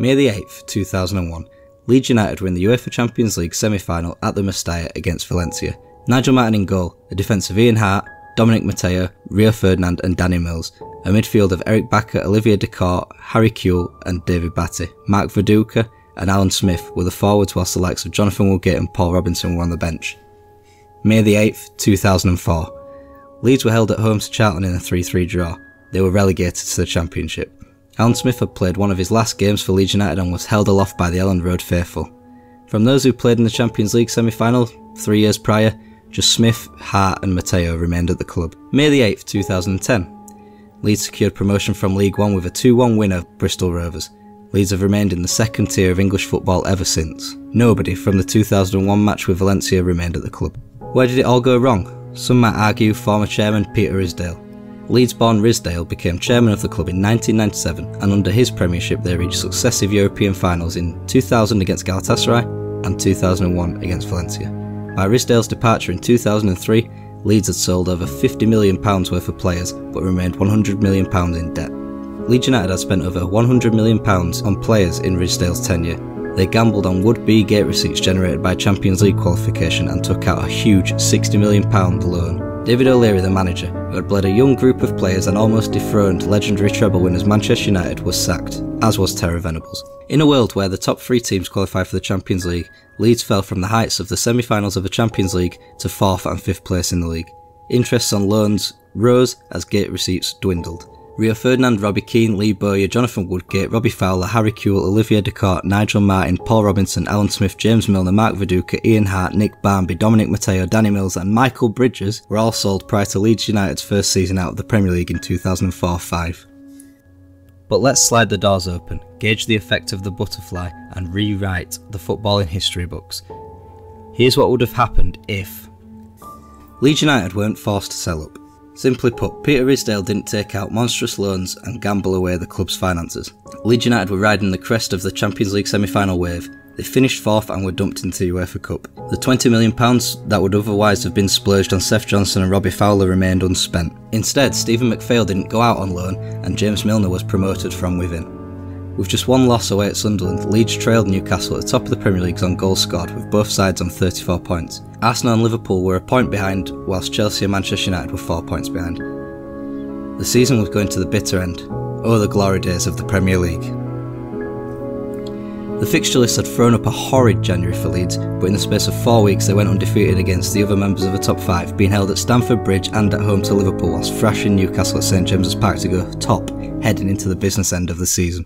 May the 8th, 2001, Leeds United win the UEFA Champions League semi-final at the Mestalla against Valencia. Nigel Martyn in goal, a defence of Ian Hart, Dominic Matteo, Rio Ferdinand and Danny Mills, a midfield of Eric Bakke, Olivier Dacourt, Harry Kewell and David Batty, Mark Viduka and Alan Smith were the forwards whilst the likes of Jonathan Woodgate and Paul Robinson were on the bench. May the 8th, 2004. Leeds were held at home to Charlton in a 3-3 draw. They were relegated to the Championship. Alan Smith had played one of his last games for Leeds United and was held aloft by the Elland Road faithful. From those who played in the Champions League semi-final three years prior, just Smith, Hart and Matteo remained at the club. May the 8th, 2010. Leeds secured promotion from League One with a 2-1 win of Bristol Rovers. Leeds have remained in the second tier of English football ever since. Nobody from the 2001 match with Valencia remained at the club. Where did it all go wrong? Some might argue former chairman Peter Ridsdale. Leeds-born Ridsdale became chairman of the club in 1997 and under his premiership they reached successive European finals in 2000 against Galatasaray and 2001 against Valencia. By Ridsdale's departure in 2003, Leeds had sold over £50 million worth of players but remained £100 million in debt. Leeds United had spent over £100 million on players in Ridsdale's tenure. They gambled on would-be gate receipts generated by Champions League qualification and took out a huge £60 million loan David O'Leary, the manager, who had bled a young group of players and almost dethroned legendary treble winners Manchester United, was sacked, as was Terry Venables. In a world where the top three teams qualified for the Champions League, Leeds fell from the heights of the semi-finals of the Champions League to fourth and fifth place in the league. Interests on loans rose as gate receipts dwindled. Rio Ferdinand, Robbie Keane, Lee Bowyer, Jonathan Woodgate, Robbie Fowler, Harry Kewell, Olivier Dacourt, Nigel Martyn, Paul Robinson, Alan Smith, James Milner, Mark Viduka, Ian Hart, Nick Barmby, Dominic Matteo, Danny Mills and Michael Bridges were all sold prior to Leeds United's first season out of the Premier League in 2004-5. But let's slide the doors open, gauge the effect of the butterfly and rewrite the footballing history books. Here's what would have happened if Leeds United weren't forced to sell up. Simply put, Peter Ridsdale didn't take out monstrous loans and gamble away the club's finances. Leeds United were riding the crest of the Champions League semi-final wave. They finished fourth and were dumped into the UEFA Cup. The £20 million that would otherwise have been splurged on Seth Johnson and Robbie Fowler remained unspent. Instead, Stephen McPhail didn't go out on loan and James Milner was promoted from within. With just one loss away at Sunderland, Leeds trailed Newcastle at the top of the Premier League on goals scored, with both sides on 34 points. Arsenal and Liverpool were a point behind, whilst Chelsea and Manchester United were four points behind. The season was going to the bitter end. Oh, the glory days of the Premier League. The fixture list had thrown up a horrid January for Leeds, but in the space of four weeks they went undefeated against the other members of the top five, being held at Stamford Bridge and at home to Liverpool, whilst thrashing Newcastle at St James's Park to go top, heading into the business end of the season.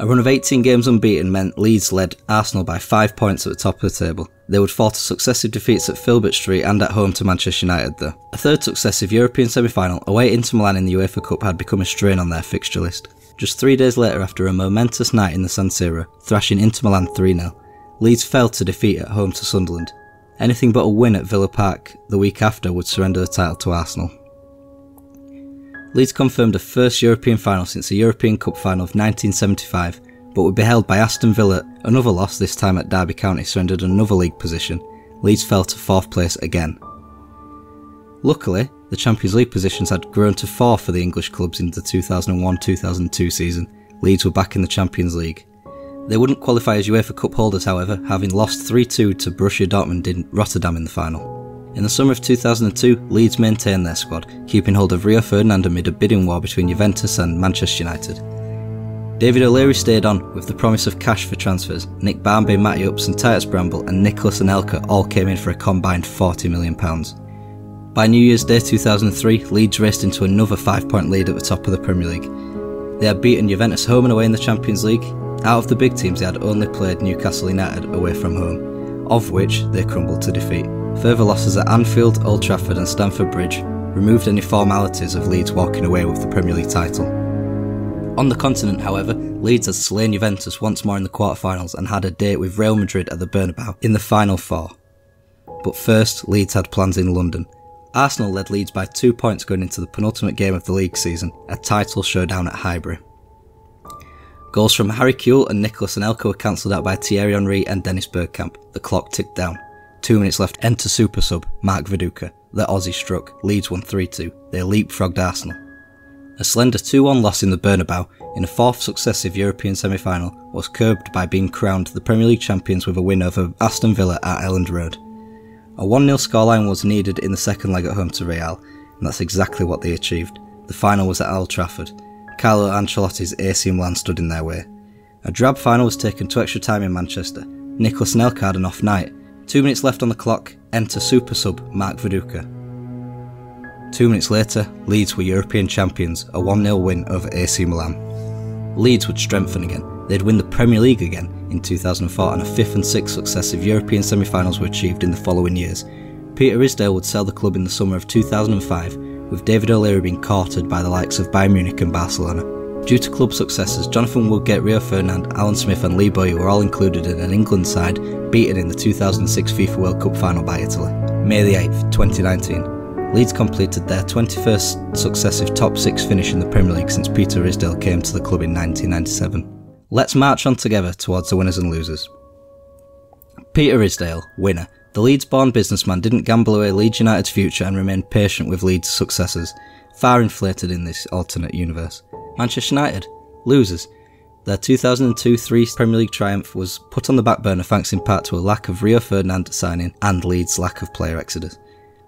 A run of 18 games unbeaten meant Leeds led Arsenal by 5 points at the top of the table. They would fall to successive defeats at Filbert Street and at home to Manchester United though. A third successive European semi-final away Inter Milan in the UEFA Cup had become a strain on their fixture list. Just three days later after a momentous night in the San Siro, thrashing Inter Milan 3-0, Leeds fell to defeat at home to Sunderland. Anything but a win at Villa Park the week after would surrender the title to Arsenal. Leeds confirmed a first European final since the European Cup final of 1975, but would be held by Aston Villa. Another loss, this time at Derby County, surrendered another league position. Leeds fell to fourth place again. Luckily, the Champions League positions had grown to four for the English clubs in the 2001-2002 season. Leeds were back in the Champions League. They wouldn't qualify as UEFA Cup holders, however, having lost 3-2 to Borussia Dortmund in Rotterdam in the final. In the summer of 2002, Leeds maintained their squad, keeping hold of Rio Ferdinand amid a bidding war between Juventus and Manchester United. David O'Leary stayed on with the promise of cash for transfers. Nick Barmby, Matty Upson, Titus Bramble and Nicolas Anelka all came in for a combined £40 million. By New Year's Day 2003, Leeds raced into another five-point lead at the top of the Premier League. They had beaten Juventus home and away in the Champions League. Out of the big teams, they had only played Newcastle United away from home, of which they crumbled to defeat. Further losses at Anfield, Old Trafford and Stamford Bridge removed any formalities of Leeds walking away with the Premier League title. On the continent, however, Leeds had slain Juventus once more in the quarterfinals and had a date with Real Madrid at the Bernabeu in the final four. But first, Leeds had plans in London. Arsenal led Leeds by two points going into the penultimate game of the league season, a title showdown at Highbury. Goals from Harry Kewell and Nicolas Anelka were cancelled out by Thierry Henry and Dennis Bergkamp. The clock ticked down. Two minutes left. Enter super sub Mark Viduka. The Aussie struck. Leeds won 3 2. They leapfrogged Arsenal. A slender 2-1 loss in the Bernabeu in a fourth successive European semi-final was curbed by being crowned the Premier League champions with a win over Aston Villa at Elland Road. A 1-0 scoreline was needed in the second leg at home to Real, and that's exactly what they achieved. The final was at Old Trafford. Carlo Ancelotti's AC Milan stood in their way. A drab final was taken to extra time in Manchester. Nicolas Anelka had an off night. Two minutes left on the clock, enter super sub Mark Viduka. Two minutes later, Leeds were European champions, a 1 0 win over AC Milan. Leeds would strengthen again, they'd win the Premier League again in 2004, and a fifth and sixth successive European semi finals were achieved in the following years. Peter Ridsdale would sell the club in the summer of 2005, with David O'Leary being courted by the likes of Bayern Munich and Barcelona. Due to club successes, Jonathan Woodgate, Rio Ferdinand, Alan Smith, and Lee Bowyer were all included in an England side beaten in the 2006 FIFA World Cup final by Italy. May 8, 2019. Leeds completed their 21st successive top six finish in the Premier League since Peter Ridsdale came to the club in 1997. Let's march on together towards the winners and losers. Peter Ridsdale, winner. The Leeds born businessman didn't gamble away Leeds United's future and remained patient with Leeds' successes, far inflated in this alternate universe. Manchester United, losers. Their 2002 3 Premier League triumph was put on the back burner thanks in part to a lack of Rio Ferdinand signing and Leeds' lack of player exodus.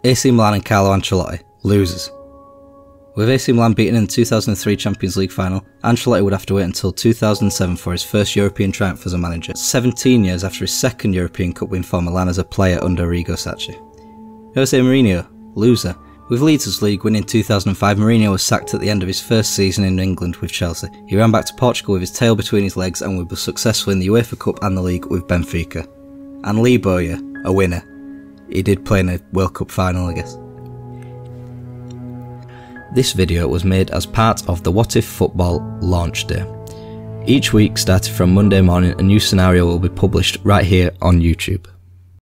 AC Milan and Carlo Ancelotti, losers. With AC Milan beaten in the 2003 Champions League final, Ancelotti would have to wait until 2007 for his first European triumph as a manager, 17 years after his second European Cup win for Milan as a player under Arrigo Sacchi. Jose Mourinho, loser. With Leeds' league win in 2005, Mourinho was sacked at the end of his first season in England with Chelsea. He ran back to Portugal with his tail between his legs and was successful in the UEFA Cup and the league with Benfica. And Lee Bowyer, a winner, he did play in a World Cup final, I guess. This video was made as part of the What If Football launch day. Each week, starting from Monday morning, a new scenario will be published right here on YouTube.